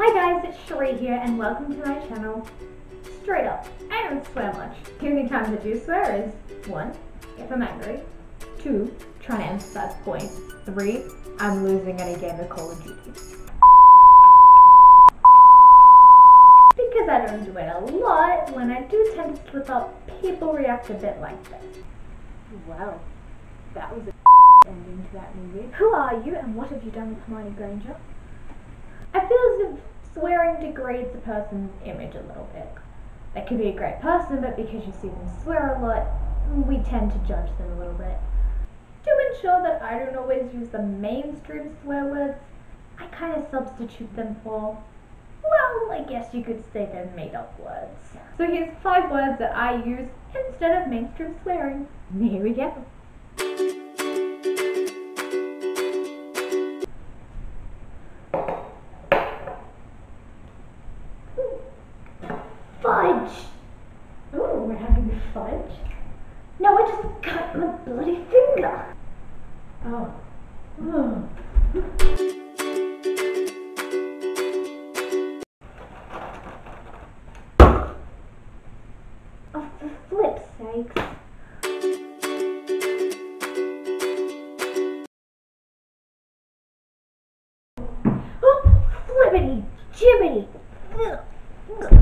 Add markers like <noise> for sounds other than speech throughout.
Hi guys, it's Sherie here and welcome to my channel. Straight up, I don't swear much. The only times I do swear is 1. If I'm angry 2. Trying to emphasize point 3. I'm losing any game of Call of Duty. Because I don't do it a lot, when I do tend to slip up, people react a bit like this. Well, that was a <laughs> ending to that movie. Who are you and what have you done with Hermione Granger? I feel as if swearing degrades a person's image a little bit. They could be a great person, but because you see them swear a lot, we tend to judge them a little bit. To ensure that I don't always use the mainstream swear words, I kind of substitute them for, well, I guess you could say they're made up words. So here's five words that I use instead of mainstream swearing. Here we go. Ooh, we're having fudge? No, I just cut my bloody finger. Oh. Hmm. Oh. Oh, for flip's sakes. Oh. Ugh, ugh.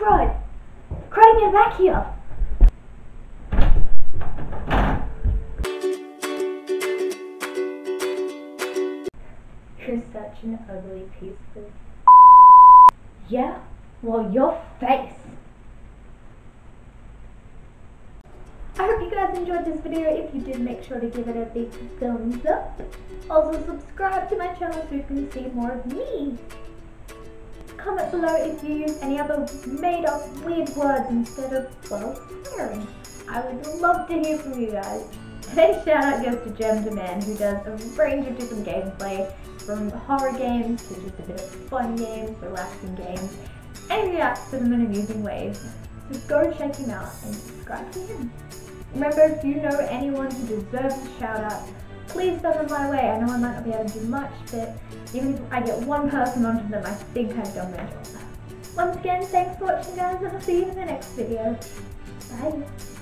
Crud! Crud, get back here! You're such an ugly piece of. Yeah? Well, your face! I hope you guys enjoyed this video. If you did, make sure to give it a big thumbs up. Also, subscribe to my channel so you can see more of me. Comment below if you use any other made up weird words instead of, well, swearing. I would love to hear from you guys. Today's shout out goes to Jerm Da Man who does a range of different gameplay from horror games to just a bit of fun games, relaxing games, and reacts to them in amusing ways. So go check him out and subscribe to him. Remember, if you know anyone who deserves a shout out, please send them my way. I know I might not be able to do much, but even if I get one person onto them, I think I've done my job. Once again, thanks for watching guys, and I'll see you in the next video. Bye.